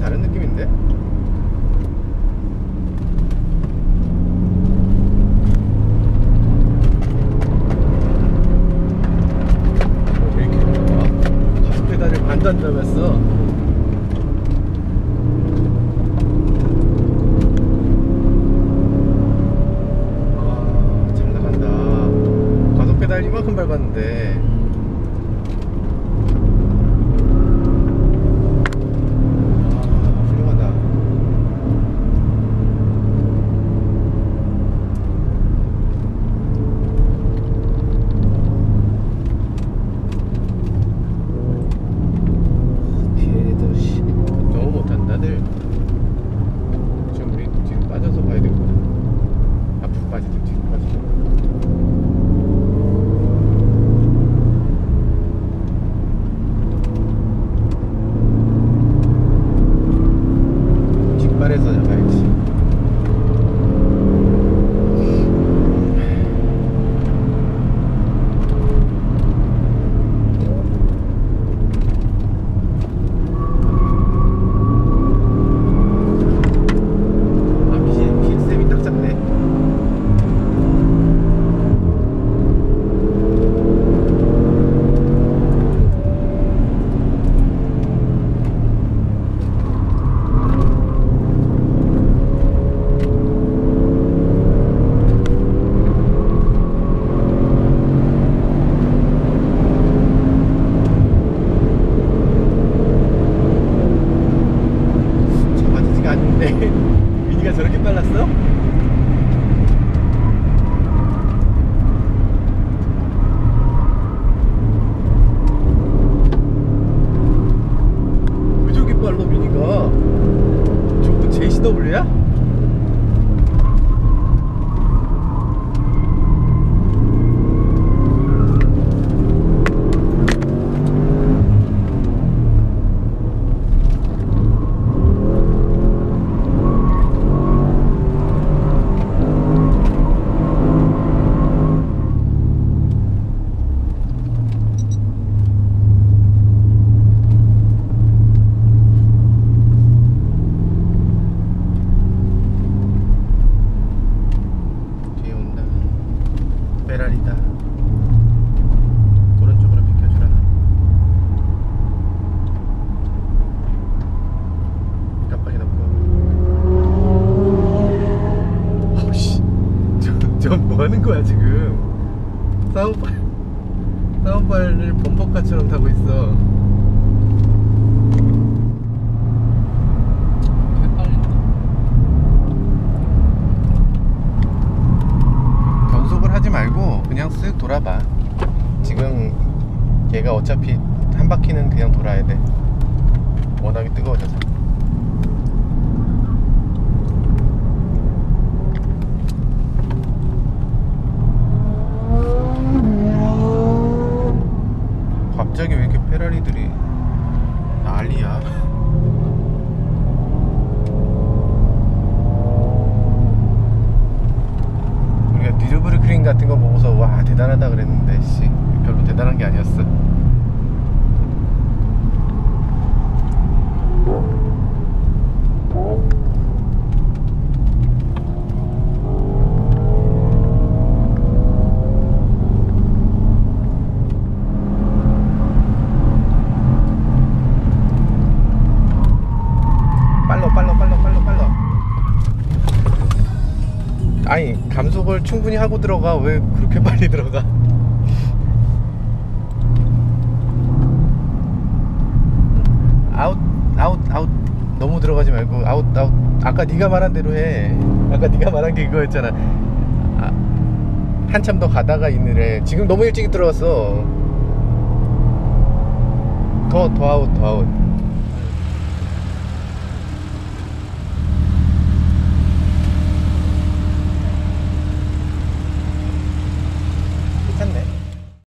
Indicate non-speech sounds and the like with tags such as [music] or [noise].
다른 느낌인데? 어, 왜 이렇게 좋아? 가스 페달을 반도 안 잡았어 이만큼 밟았는데 않는데 [laughs] 미니가 저렇게 빨랐어? 왜 저렇게 빨라 미니가 저거 JCW야? 뒤에 온다 페라리다 오른쪽으로 비켜주라 깜빡이 넣고 어씨 저 뭐 하는 거야 지금? 사우발 사우발을 범퍼카처럼 타고 있어. 변속을 하지 말고 그냥 쓱 돌아봐. 지금 얘가 어차피 한 바퀴는 그냥 돌아야 돼. 워낙에 뜨거워져서 갑자기 왜 이렇게 페라리들이 난리야 [laughs] 우리가 뉴르브르크링 같은 거 보고서 와 대단하다 그랬는데 씨 별로 대단한 게 아니었어. 빨로 빨로 빨로 빨로 빨로 아니 감속을 충분히 하고 들어가. 왜 그렇게 [laughs] 빨리 들어가? 아웃 아웃 아웃. 너무 들어가지 말고 아웃 아웃. 아까 네가 말한 대로 해. 아까 네가 말한 게 그거였잖아. 아, 한참 더 가다가 인을 해 지금 너무 일찍 들어갔어. 더 더 아웃 더 아웃